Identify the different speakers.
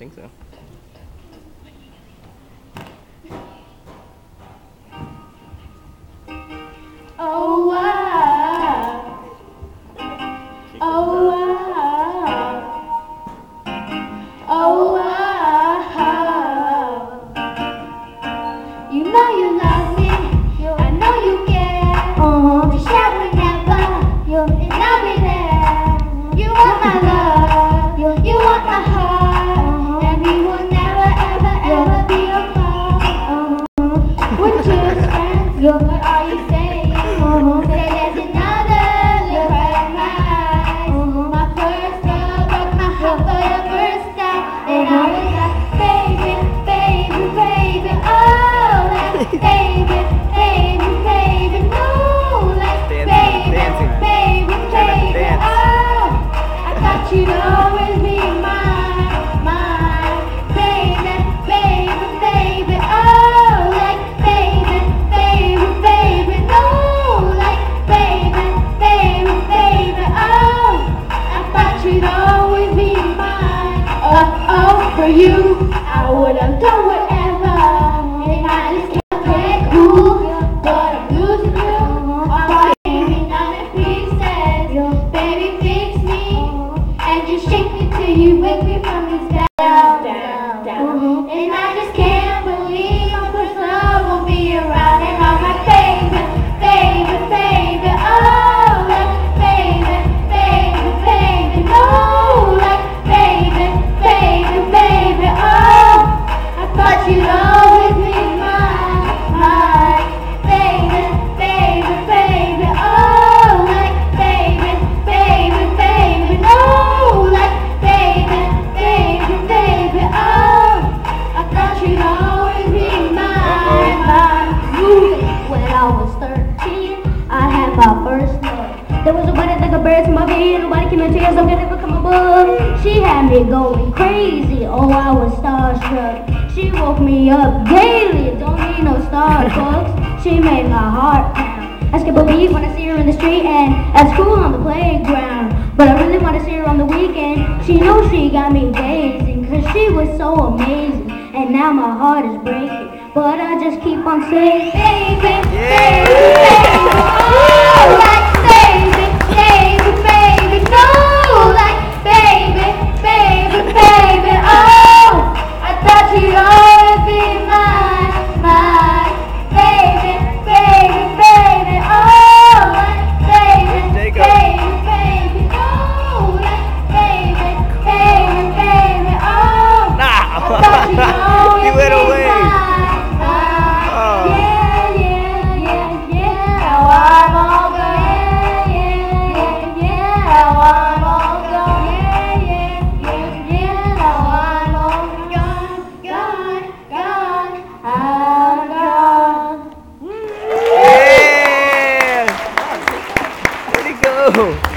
Speaker 1: think so.
Speaker 2: You're not for you, I would have done what I was 13, I had my first love. There was a wedding like a bird to my bed, nobody came into tears. I'm gonna above. She had me going crazy, oh I was starstruck. She woke me up daily, don't need no Starbucks. She made my heart pound. I skip a beat when I see her in the street and at school on the playground. But I really wanna see her on the weekend. She knows she got me dazing, cause she was so amazing. And now my heart is breaking. But I just keep on saying, baby, baby, baby. Oh!